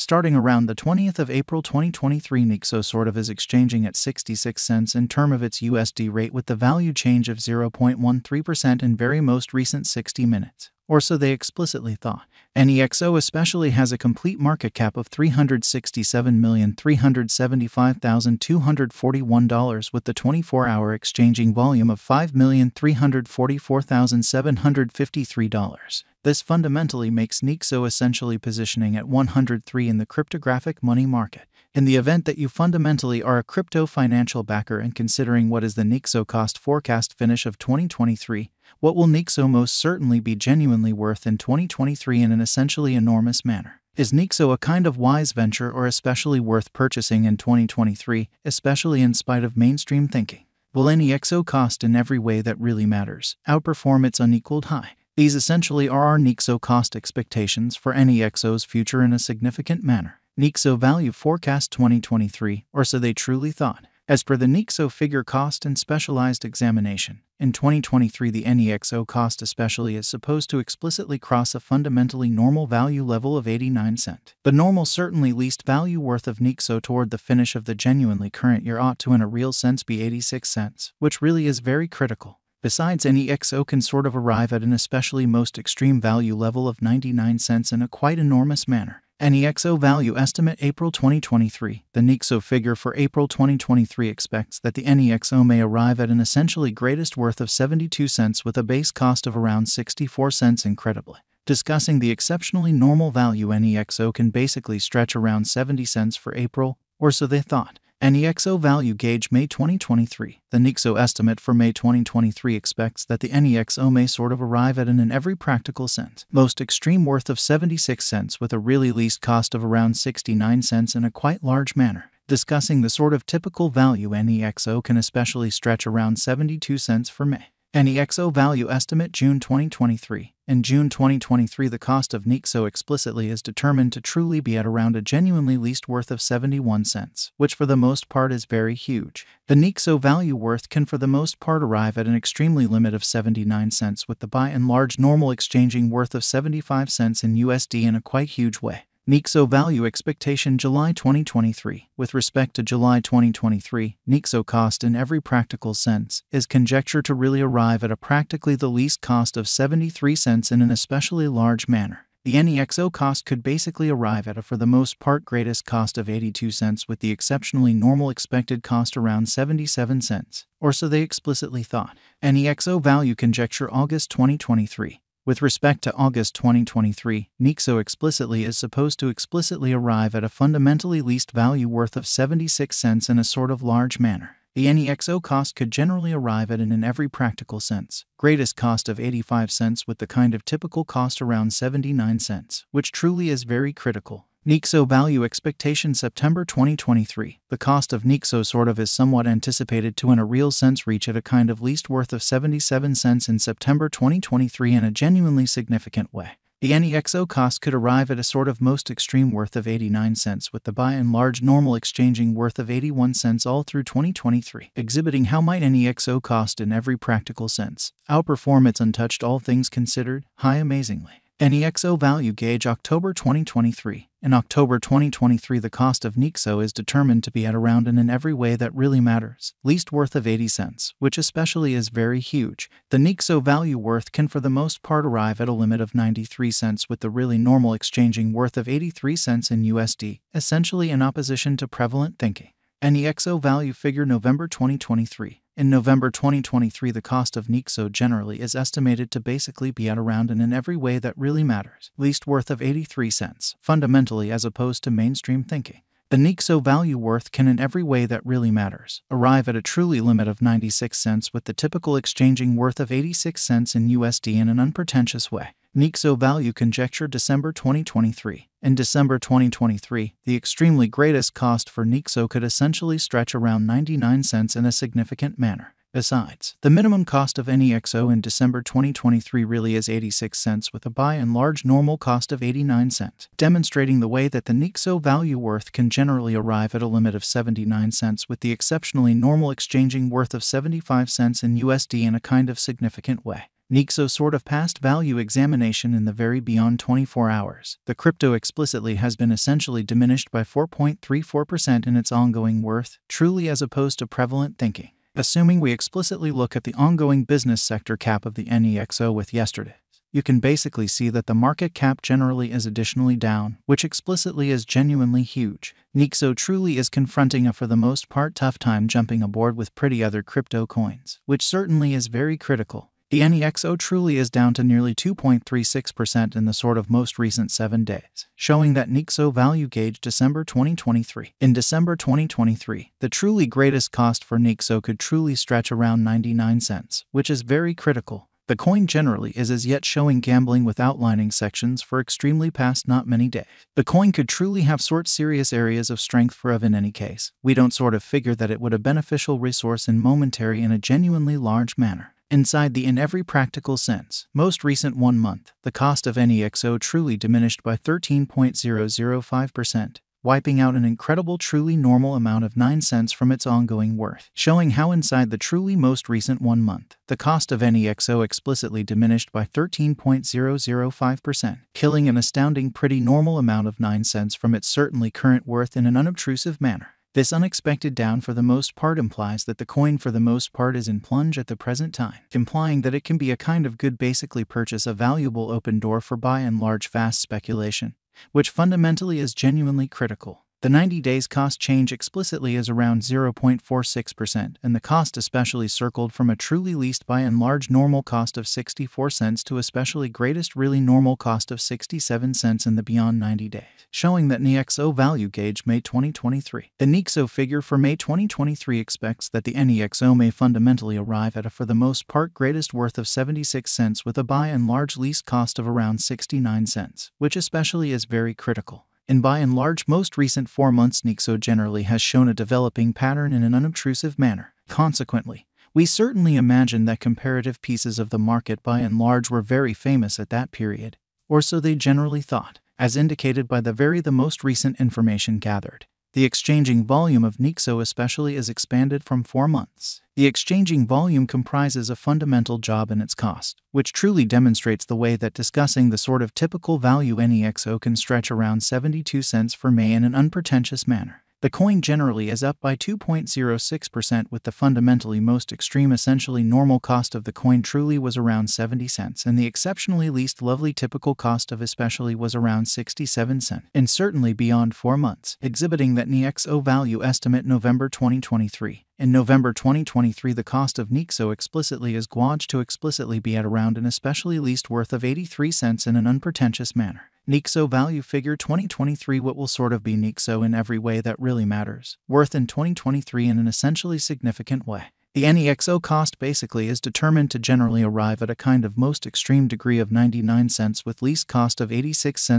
Starting around the 20th of April 2023, Nexo sort of is exchanging at 66 cents in term of its USD rate with the value change of 0.13% in very most recent 60 minutes or so they explicitly thought. NEXO especially has a complete market cap of $367,375,241 with the 24 hour exchanging volume of $5,344,753. This fundamentally makes Nexo essentially positioning at 103 in the cryptographic money market. In the event that you fundamentally are a crypto financial backer and considering what is the Nexo cost forecast finish of 2023, what will Nexo most certainly be genuinely worth in 2023 in an essentially enormous manner? Is Nexo a kind of wise venture or especially worth purchasing in 2023, especially in spite of mainstream thinking? Will any exo cost in every way that really matters outperform its unequaled high? These essentially are our Nexo cost expectations for NEXO's future in a significant manner. Nexo Value Forecast 2023, or so they truly thought. As per the Nexo figure cost and specialized examination, in 2023 the NEXO cost especially is supposed to explicitly cross a fundamentally normal value level of 89 cent. The normal certainly least value worth of Nexo toward the finish of the genuinely current year ought to in a real sense be 86 cents, which really is very critical. Besides, any NEXO can sort of arrive at an especially most extreme value level of 99 cents in a quite enormous manner. NEXO value estimate April 2023. The NEXO figure for April 2023 expects that the NEXO may arrive at an essentially greatest worth of 72 cents with a base cost of around 64 cents incredibly. Discussing the exceptionally normal value NEXO can basically stretch around 70 cents for April, or so they thought. NEXO Value Gauge May 2023. The Nexo estimate for May 2023 expects that the NEXO may sort of arrive at an in every practical sense most extreme worth of 76 cents with a really least cost of around 69 cents in a quite large manner. Discussing the sort of typical value NEXO can especially stretch around 72 cents for May. NEXO value estimate June 2023. In June 2023, the cost of Nexo explicitly is determined to truly be at around a genuinely least worth of 71 cents, which for the most part is very huge. The Nexo value worth can for the most part arrive at an extremely limit of 79 cents with the by and large normal exchanging worth of 75 cents in USD in a quite huge way. Nexo Value Expectation July 2023. With respect to July 2023, Nexo cost in every practical sense is conjecture to really arrive at a practically the least cost of 73 cents in an especially large manner. The NEXO cost could basically arrive at a for the most part greatest cost of 82 cents with the exceptionally normal expected cost around 77 cents, or so they explicitly thought. NEXO Value Conjecture August 2023. With respect to August 2023, Nexo explicitly is supposed to explicitly arrive at a fundamentally least value worth of 76 cents in a sort of large manner. The NEXO cost could generally arrive at an in every practical sense, greatest cost of 85 cents with the kind of typical cost around 79 cents, which truly is very critical. Nexo Value Expectation September 2023. The cost of Nexo sort of is somewhat anticipated to in a real sense reach at a kind of least worth of 77 cents in September 2023 in a genuinely significant way. The NEXO cost could arrive at a sort of most extreme worth of 89 cents with the by and large normal exchanging worth of 81 cents all through 2023, exhibiting how might NEXO cost in every practical sense outperform its untouched all things considered high amazingly. NEXO Value Gauge October 2023. In October 2023, the cost of Nexo is determined to be at around and in every way that really matters, least worth of 80 cents, which especially is very huge. The Nexo value worth can for the most part arrive at a limit of 93 cents with the really normal exchanging worth of 83 cents in USD, essentially in opposition to prevalent thinking. NEXO value figure November 2023. In November 2023, the cost of Nexo generally is estimated to basically be at around and in every way that really matters, least worth of 83 cents, fundamentally as opposed to mainstream thinking. The Nexo value worth can in every way that really matters arrive at a truly limit of 96 cents with the typical exchanging worth of 86 cents in USD in an unpretentious way. Nexo Value Conjecture December 2023. In December 2023, the extremely greatest cost for Nexo could essentially stretch around 99 cents in a significant manner. Besides, the minimum cost of NEXO in December 2023 really is 86 cents with a by and large normal cost of 89 cents, demonstrating the way that the Nexo value worth can generally arrive at a limit of 79 cents with the exceptionally normal exchanging worth of 75 cents in USD in a kind of significant way. Nexo sort of passed value examination in the very beyond 24 hours. The crypto explicitly has been essentially diminished by 4.34% in its ongoing worth, truly as opposed to prevalent thinking. Assuming we explicitly look at the ongoing business sector cap of the NEXO with yesterday you can basically see that the market cap generally is additionally down, which explicitly is genuinely huge. Nexo truly is confronting a for the most part tough time jumping aboard with pretty other crypto coins, which certainly is very critical. The NEXO truly is down to nearly 2.36% in the sort of most recent seven days, showing that NEXO value gauge December 2023. In December 2023, the truly greatest cost for NEXO could truly stretch around 99 cents, which is very critical. The coin generally is as yet showing gambling with outlining sections for extremely past not many days. The coin could truly have sort serious areas of strength for of in any case. We don't sort of figure that it would a beneficial resource in momentary in a genuinely large manner. Inside the in every practical sense, most recent one month, the cost of NEXO truly diminished by 13.005% wiping out an incredible truly normal amount of 9 cents from its ongoing worth, showing how inside the truly most recent one month, the cost of NEXO explicitly diminished by 13.005%, killing an astounding pretty normal amount of 9 cents from its certainly current worth in an unobtrusive manner. This unexpected down for the most part implies that the coin for the most part is in plunge at the present time, implying that it can be a kind of good basically purchase a valuable open door for by and large fast speculation which fundamentally is genuinely critical. The 90 days cost change explicitly is around 0.46%, and the cost especially circled from a truly least by and large normal cost of 64 cents to especially greatest really normal cost of 67 cents in the beyond 90 days, showing that NEXO value gauge May 2023. The NEXO figure for May 2023 expects that the NEXO may fundamentally arrive at a for the most part greatest worth of 76 cents with a by and large least cost of around 69 cents, which especially is very critical. In by and large most recent four months Nexo generally has shown a developing pattern in an unobtrusive manner. Consequently, we certainly imagine that comparative pieces of the market by and large were very famous at that period, or so they generally thought, as indicated by the very the most recent information gathered. The exchanging volume of Nexo especially is expanded from 4 months. The exchanging volume comprises a fundamental job in its cost, which truly demonstrates the way that discussing the sort of typical value NEXO can stretch around 72 cents for May in an unpretentious manner. The coin generally is up by 2.06% with the fundamentally most extreme essentially normal cost of the coin truly was around 70 cents and the exceptionally least lovely typical cost of especially was around 67 cents and certainly beyond 4 months, exhibiting that NEXO value estimate November 2023. In November 2023, the cost of Nexo explicitly is gauged to explicitly be at around an especially least worth of 83 cents in an unpretentious manner. Nexo value figure 2023 what will sort of be Nexo in every way that really matters, worth in 2023 in an essentially significant way. The NEXO cost basically is determined to generally arrive at a kind of most extreme degree of 99 cents with least cost of 86 cents